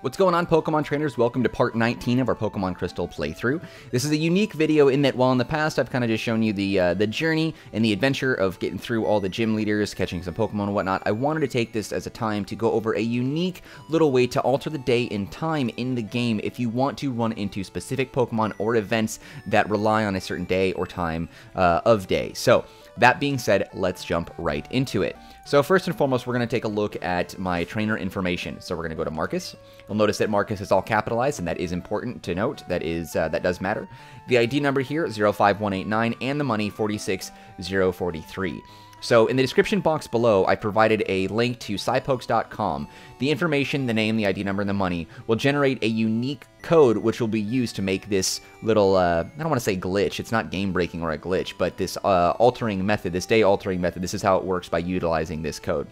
What's going on, Pokemon trainers? Welcome to part 19 of our Pokemon Crystal playthrough. This is a unique video in that while in the past I've kind of just shown you the uh, the journey and the adventure of getting through all the gym leaders, catching some Pokemon and whatnot, I wanted to take this as a time to go over a unique little way to alter the day and time in the game if you want to run into specific Pokemon or events that rely on a certain day or time uh, of day. So, that being said, let's jump right into it. So first and foremost, we're going to take a look at my trainer information. So we're going to go to Marcus. You'll notice that Marcus is all capitalized, and that is important to note. That is uh, that does matter. The ID number here, 05189, and the money, 46043. So in the description box below, I provided a link to PsyPokes.com. The information, the name, the ID number, and the money will generate a unique code which will be used to make this little, uh, I don't want to say glitch, it's not game breaking or a glitch, but this uh, altering method, this day altering method, this is how it works by utilizing this code.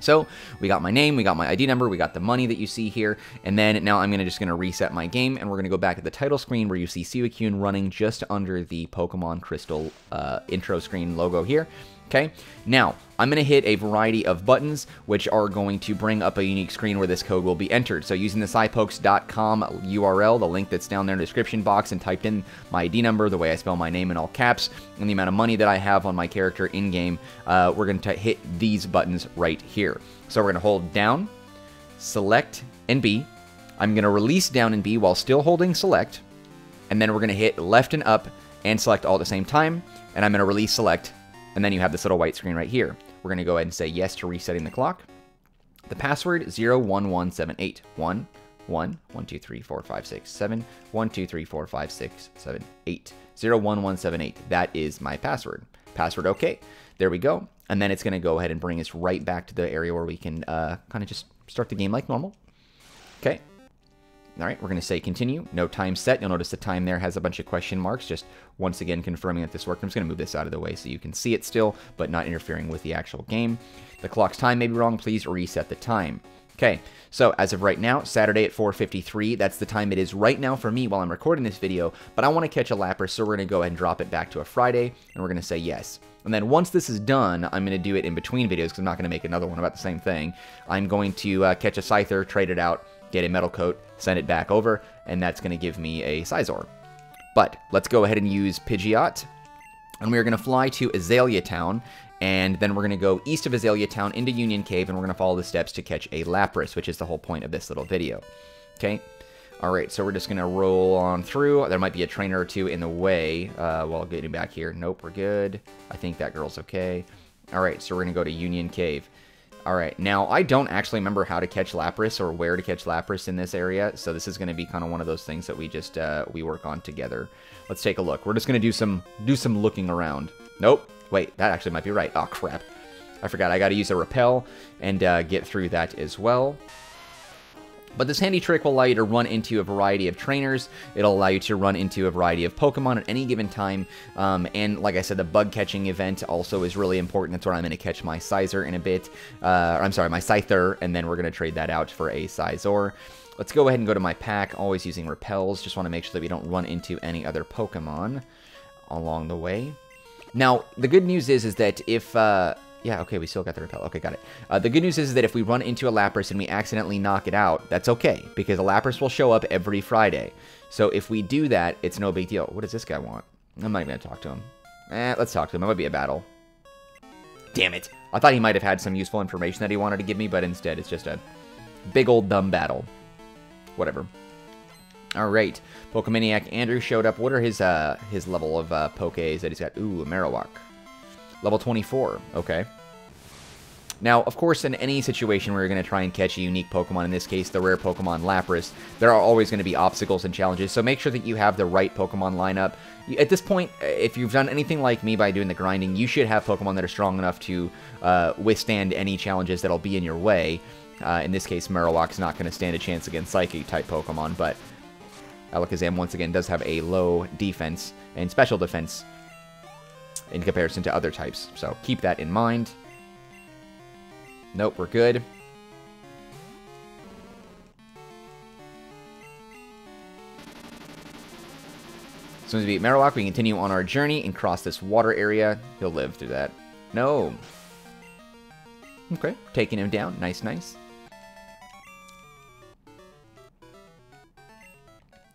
So we got my name, we got my ID number, we got the money that you see here, and then now I'm gonna just gonna reset my game, and we're gonna go back to the title screen where you see Suicune running just under the Pokemon Crystal uh, intro screen logo here. Okay, now I'm going to hit a variety of buttons which are going to bring up a unique screen where this code will be entered. So using the psypokes.com URL, the link that's down there in the description box, and typed in my ID number, the way I spell my name in all caps, and the amount of money that I have on my character in game, uh, we're going to hit these buttons right here. So we're going to hold down, select, and B. I'm going to release down and B while still holding select, and then we're going to hit left and up and select all at the same time, and I'm going to release select and then you have this little white screen right here. We're to go ahead and say yes to resetting the clock. The password 01178. 1, 1, 1, 2, 3, 4, 5, 6, 7, 1, 2, 3, 4, 5, 6, 7, 8. 01178. That is my password. Password OK. There we go. And then it's to go ahead and bring us right back to the area where we can uh, kind of just start the game like normal. Okay, all right, we're going to say continue. No time set. You'll notice the time there has a bunch of question marks, just once again confirming that this worked. I'm just going to move this out of the way so you can see it still, but not interfering with the actual game. The clock's time may be wrong. Please reset the time. Okay, so as of right now, Saturday at 4.53, that's the time it is right now for me while I'm recording this video, but I want to catch a Lapras, so we're going to go ahead and drop it back to a Friday, and we're going to say yes. And then once this is done, I'm going to do it in between videos, because I'm not going to make another one about the same thing. I'm going to uh, catch a Scyther, trade it out, get a metal coat, send it back over, and that's going to give me a Scizor. But let's go ahead and use Pidgeot, and we're going to fly to Azalea Town, and then we're going to go east of Azalea Town into Union Cave, and we're going to follow the steps to catch a Lapras, which is the whole point of this little video. Okay? Alright, so we're just going to roll on through. There might be a trainer or two in the way uh, while getting back here. Nope, we're good. I think that girl's okay. Alright, so we're going to go to Union Cave. Alright, now I don't actually remember how to catch Lapras or where to catch Lapras in this area, so this is going to be kind of one of those things that we just, uh, we work on together. Let's take a look. We're just going to do some, do some looking around. Nope. Wait, that actually might be right. Oh, crap. I forgot. I got to use a repel and uh, get through that as well. But this handy trick will allow you to run into a variety of trainers. It'll allow you to run into a variety of Pokemon at any given time. Um, and like I said, the bug catching event also is really important. That's where I'm going to catch my Scizor in a bit. Uh, I'm sorry, my Scyther, and then we're going to trade that out for a Scizor. Let's go ahead and go to my pack, always using repels. Just want to make sure that we don't run into any other Pokemon along the way. Now, the good news is, is that if... Uh, yeah, okay, we still got the repel. Okay, got it. Uh, the good news is that if we run into a Lapras and we accidentally knock it out, that's okay, because a Lapras will show up every Friday. So if we do that, it's no big deal. What does this guy want? I'm not even going to talk to him. Eh, let's talk to him. It might be a battle. Damn it. I thought he might have had some useful information that he wanted to give me, but instead it's just a big old dumb battle. Whatever. All right, Pokemaniac Andrew showed up. What are his uh his level of uh, Pokés that he's got? Ooh, a Marowak. Level 24. Okay. Now, of course, in any situation where you're going to try and catch a unique Pokemon, in this case, the rare Pokemon Lapras, there are always going to be obstacles and challenges, so make sure that you have the right Pokemon lineup. At this point, if you've done anything like me by doing the grinding, you should have Pokemon that are strong enough to uh, withstand any challenges that'll be in your way. Uh, in this case, Marowak's not going to stand a chance against Psychic-type Pokemon, but Alakazam, once again, does have a low defense and special defense in comparison to other types. So keep that in mind. Nope, we're good. As soon as we beat Marowak, we continue on our journey and cross this water area. He'll live through that. No. Okay, taking him down. Nice, nice.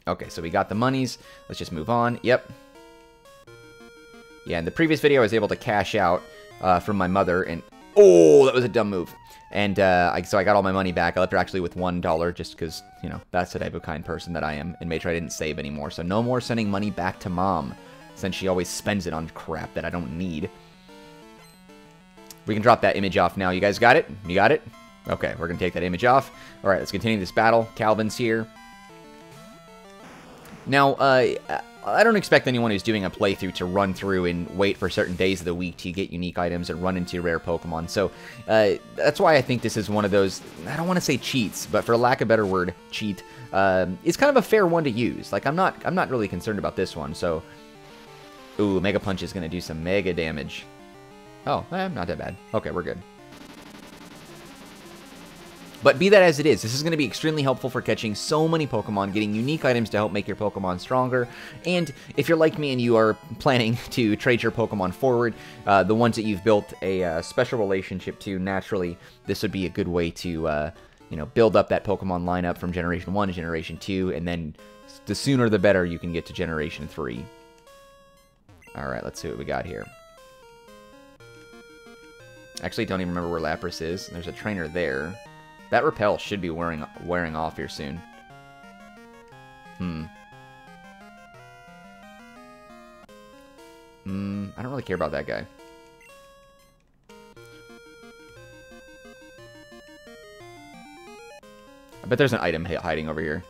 Okay, so we got the monies. Let's just move on. Yep. Yeah, in the previous video, I was able to cash out uh, from my mother, and... Oh, that was a dumb move. And uh, I, so I got all my money back. I left her actually with $1 just because, you know, that's the type of kind person that I am. And made sure I didn't save anymore. So no more sending money back to mom, since she always spends it on crap that I don't need. We can drop that image off now. You guys got it? You got it? Okay, we're going to take that image off. All right, let's continue this battle. Calvin's here. Now, uh, I don't expect anyone who's doing a playthrough to run through and wait for certain days of the week to get unique items and run into rare Pokemon. So uh, that's why I think this is one of those, I don't want to say cheats, but for lack of a better word, cheat, uh, it's kind of a fair one to use. Like, I'm not, I'm not really concerned about this one, so... Ooh, Mega Punch is going to do some mega damage. Oh, eh, not that bad. Okay, we're good. But be that as it is, this is going to be extremely helpful for catching so many Pokemon, getting unique items to help make your Pokemon stronger, and if you're like me and you are planning to trade your Pokemon forward, uh, the ones that you've built a uh, special relationship to, naturally, this would be a good way to, uh, you know, build up that Pokemon lineup from Generation 1 to Generation 2, and then the sooner the better you can get to Generation 3. Alright, let's see what we got here. Actually, don't even remember where Lapras is. There's a trainer there. That repel should be wearing wearing off here soon. Hmm. Hmm, I don't really care about that guy. I bet there's an item hiding over here.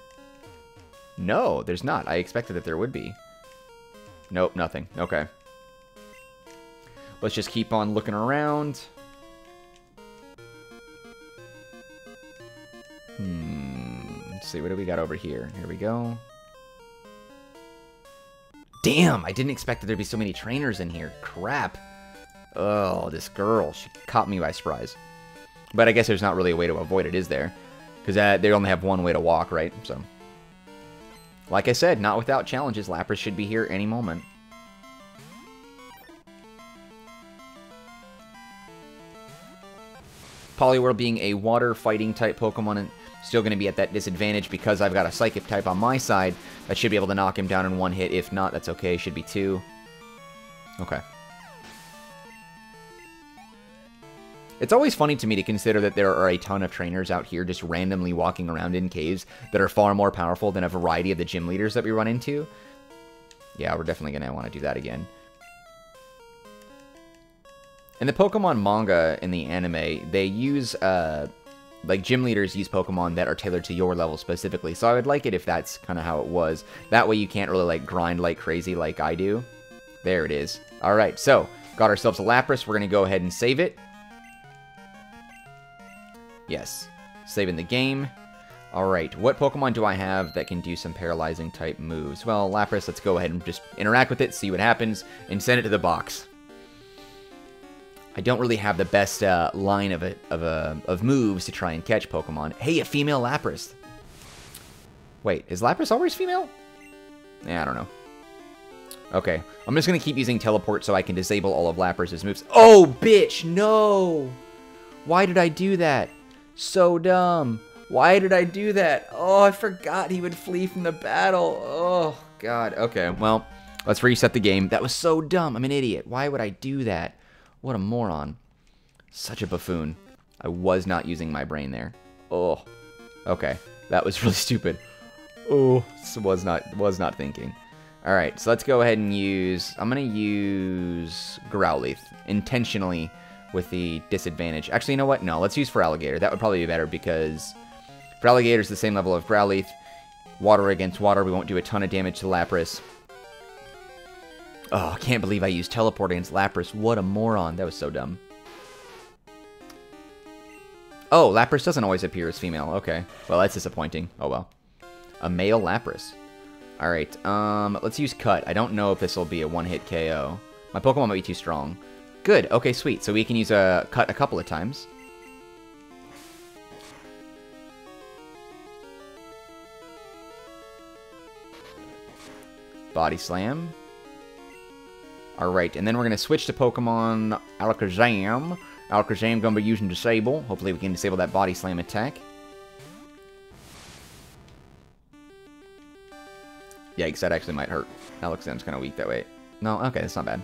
No, there's not. I expected that there would be. Nope, nothing. Okay. Let's just keep on looking around. Hmm. Let's see. What do we got over here? Here we go. Damn, I didn't expect that there'd be so many trainers in here. Crap. Oh, this girl. She caught me by surprise. But I guess there's not really a way to avoid it, is there? Because uh, they only have one way to walk, right? So, like I said, not without challenges. Lapras should be here any moment. Poliwhirl being a water fighting type Pokemon Still going to be at that disadvantage because I've got a Psychic type on my side. I should be able to knock him down in one hit. If not, that's okay. Should be two. Okay. It's always funny to me to consider that there are a ton of trainers out here just randomly walking around in caves that are far more powerful than a variety of the gym leaders that we run into. Yeah, we're definitely going to want to do that again. In the Pokemon manga in the anime, they use uh, like gym leaders use Pokemon that are tailored to your level specifically. So I would like it if that's kind of how it was. That way you can't really like grind like crazy like I do. There it is. All right, so got ourselves a Lapras. We're to go ahead and save it. Yes, saving the game. All right, what Pokemon do I have that can do some paralyzing type moves? Well, Lapras, let's go ahead and just interact with it, see what happens, and send it to the box. I don't really have the best uh, line of, it, of, uh, of moves to try and catch Pokemon. Hey, a female Lapras. Wait, is Lapras always female? Yeah, I don't know. Okay, I'm just to keep using Teleport so I can disable all of Lapras' moves. Oh, bitch, no! Why did I do that? So dumb. Why did I do that? Oh, I forgot he would flee from the battle. Oh, God. Okay, well, let's reset the game. That was so dumb. I'm an idiot. Why would I do that? What a moron. Such a buffoon. I was not using my brain there. Oh. Okay. That was really stupid. Oh, was not was not thinking. All right, so let's go ahead and use. I'm gonna use Growlithe intentionally with the disadvantage. Actually, you know what? No, let's use Feraligatr. That would probably be better because Feraligatr is the same level of Growlithe. Water against water, we won't do a ton of damage to Lapras. Oh, I can't believe I used teleport against Lapras. What a moron. That was so dumb. Oh, Lapras doesn't always appear as female. Okay. Well, that's disappointing. Oh, well. A male Lapras. Alright, um, let's use Cut. I don't know if this will be a one-hit KO. My Pokemon might be too strong. Good. Okay, sweet. So we can use a Cut a couple of times. Body Slam. Alright, and then we're going to switch to Pokemon Alakazam. Alakazam going to be using Disable. Hopefully we can disable that Body Slam attack. Yikes, that actually might hurt. Alakazam's kind of weak that way. No, okay, that's not bad.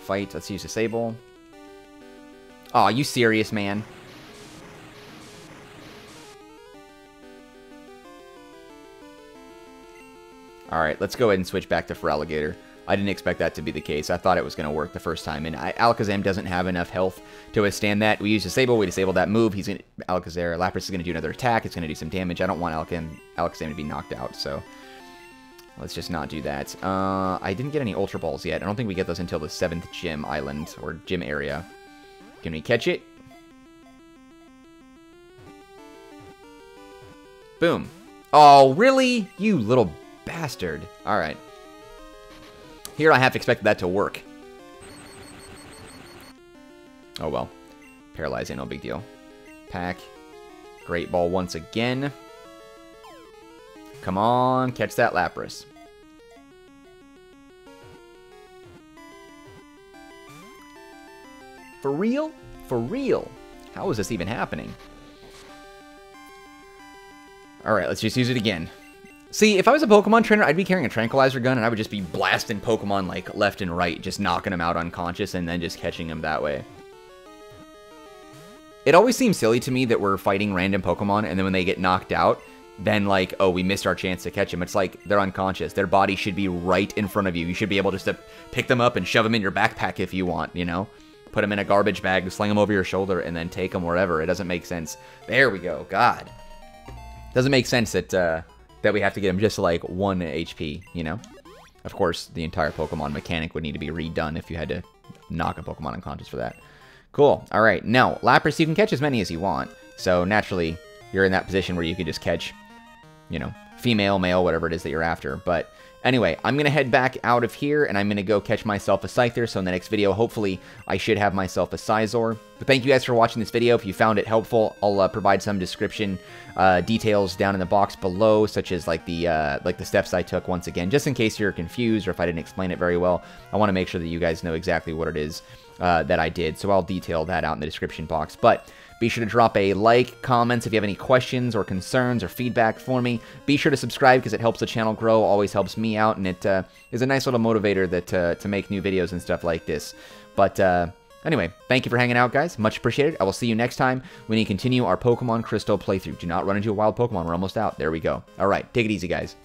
Fight, let's use Disable. Aw, oh, you serious, man? Alright, let's go ahead and switch back to Feraligatr. I didn't expect that to be the case. I thought it was going to work the first time, and I, Alakazam doesn't have enough health to withstand that. We use Disable, we disable that move. He's going Alakazam, Lapras is going to do another attack. It's going to do some damage. I don't want Alakazam, Alakazam to be knocked out, so let's just not do that. Uh, I didn't get any Ultra Balls yet. I don't think we get those until the 7th gym island, or gym area. Can we catch it? Boom. Oh, really? You little bastard. Alright. Here I half expected that to work. Oh well. Paralyzing, no big deal. Pack. Great ball once again. Come on, catch that Lapras. For real? For real? How is this even happening? Alright, let's just use it again. See, if I was a Pokemon trainer, I'd be carrying a Tranquilizer gun, and I would just be blasting Pokemon, like, left and right, just knocking them out unconscious, and then just catching them that way. It always seems silly to me that we're fighting random Pokemon, and then when they get knocked out, then, like, oh, we missed our chance to catch them. It's like, they're unconscious. Their body should be right in front of you. You should be able just to pick them up and shove them in your backpack if you want, you know? Put them in a garbage bag, sling them over your shoulder, and then take them wherever. It doesn't make sense. There we go. God. Doesn't make sense that, uh, that we have to get him just like 1 HP, you know? Of course, the entire Pokemon mechanic would need to be redone if you had to knock a Pokemon unconscious for that. Cool. All right. Now, Lapras, you can catch as many as you want. So, naturally, you're in that position where you can just catch, you know, female, male, whatever it is that you're after. But Anyway, I'm going to head back out of here, and I'm going to go catch myself a Scyther, so in the next video, hopefully, I should have myself a Scizor. But thank you guys for watching this video. If you found it helpful, I'll uh, provide some description uh, details down in the box below, such as like the uh, like the steps I took once again, just in case you're confused or if I didn't explain it very well. I want to make sure that you guys know exactly what it is uh, that I did, so I'll detail that out in the description box. But be sure to drop a like, comments if you have any questions or concerns or feedback for me. Be sure to subscribe because it helps the channel grow, always helps me out, and it uh, is a nice little motivator that uh, to make new videos and stuff like this. But uh, anyway, thank you for hanging out, guys. Much appreciated. I will see you next time when we continue our Pokemon Crystal playthrough. Do not run into a wild Pokemon. We're almost out. There we go. All right, take it easy, guys.